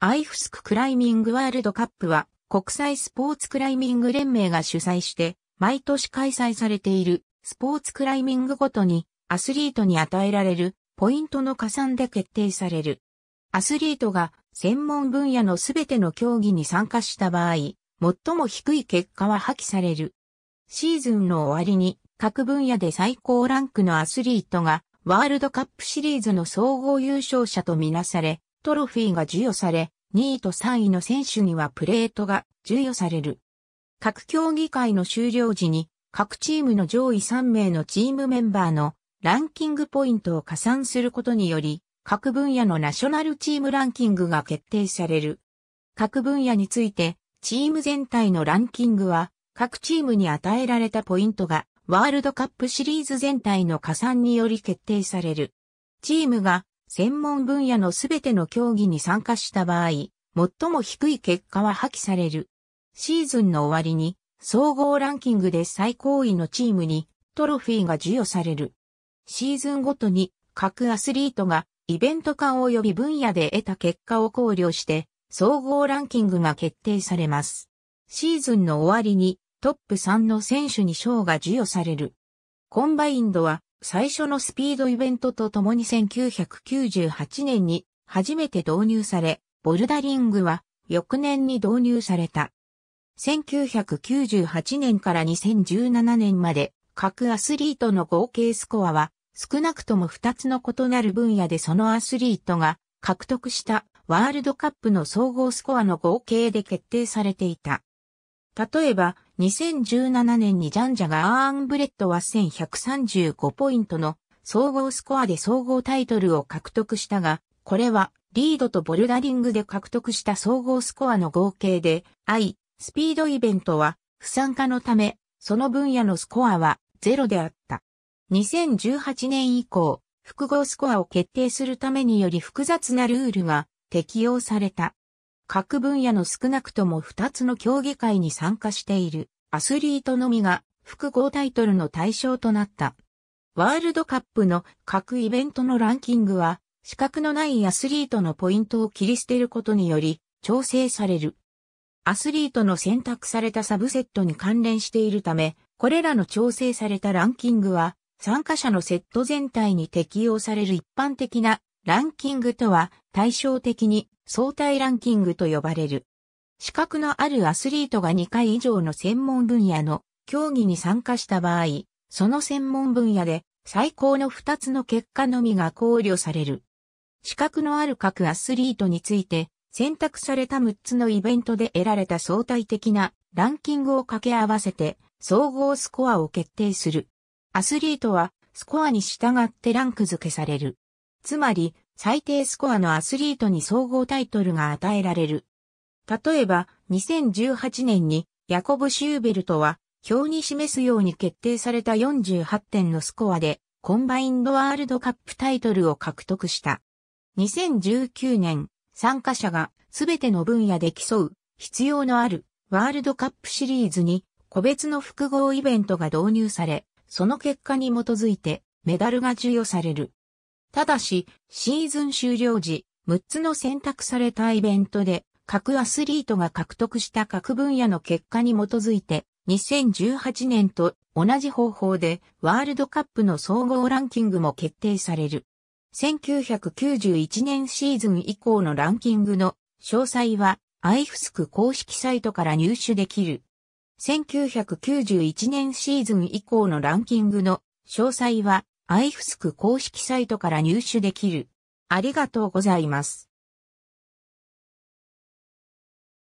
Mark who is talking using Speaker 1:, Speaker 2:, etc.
Speaker 1: アイフスククライミングワールドカップは国際スポーツクライミング連盟が主催して毎年開催されているスポーツクライミングごとにアスリートに与えられるポイントの加算で決定される。アスリートが専門分野のすべての競技に参加した場合、最も低い結果は破棄される。シーズンの終わりに各分野で最高ランクのアスリートがワールドカップシリーズの総合優勝者とみなされ、トロフィーが授与され、2位と3位の選手にはプレートが授与される。各競技会の終了時に各チームの上位3名のチームメンバーのランキングポイントを加算することにより、各分野のナショナルチームランキングが決定される。各分野について、チーム全体のランキングは、各チームに与えられたポイントが、ワールドカップシリーズ全体の加算により決定される。チームが専門分野のすべての競技に参加した場合、最も低い結果は破棄される。シーズンの終わりに、総合ランキングで最高位のチームにトロフィーが授与される。シーズンごとに各アスリートがイベント間及び分野で得た結果を考慮して総合ランキングが決定されます。シーズンの終わりにトップ3の選手に賞が授与される。コンバインドは最初のスピードイベントとともに1998年に初めて導入され、ボルダリングは翌年に導入された。1998年から2017年まで各アスリートの合計スコアは少なくとも2つの異なる分野でそのアスリートが獲得したワールドカップの総合スコアの合計で決定されていた。例えば、2017年にジャンジャ・ガーンブレッドは1135ポイントの総合スコアで総合タイトルを獲得したが、これはリードとボルダリングで獲得した総合スコアの合計で、I、スピードイベントは不参加のため、その分野のスコアはゼロであった。2018年以降、複合スコアを決定するためにより複雑なルールが適用された。各分野の少なくとも2つの競技会に参加しているアスリートのみが複合タイトルの対象となった。ワールドカップの各イベントのランキングは資格のないアスリートのポイントを切り捨てることにより調整される。アスリートの選択されたサブセットに関連しているため、これらの調整されたランキングは参加者のセット全体に適用される一般的なランキングとは対照的に相対ランキングと呼ばれる。資格のあるアスリートが2回以上の専門分野の競技に参加した場合、その専門分野で最高の2つの結果のみが考慮される。資格のある各アスリートについて選択された6つのイベントで得られた相対的なランキングを掛け合わせて総合スコアを決定する。アスリートはスコアに従ってランク付けされる。つまり、最低スコアのアスリートに総合タイトルが与えられる。例えば、2018年にヤコブ・シューベルトは、表に示すように決定された48点のスコアで、コンバインドワールドカップタイトルを獲得した。2019年、参加者がすべての分野で競う必要のあるワールドカップシリーズに個別の複合イベントが導入され、その結果に基づいてメダルが授与される。ただし、シーズン終了時、6つの選択されたイベントで、各アスリートが獲得した各分野の結果に基づいて、2018年と同じ方法でワールドカップの総合ランキングも決定される。1991年シーズン以降のランキングの詳細はアイフスク公式サイトから入手できる。1991年シーズン以降のランキングの詳細はアイフスク公式サイトから入手できる。ありがとうございます。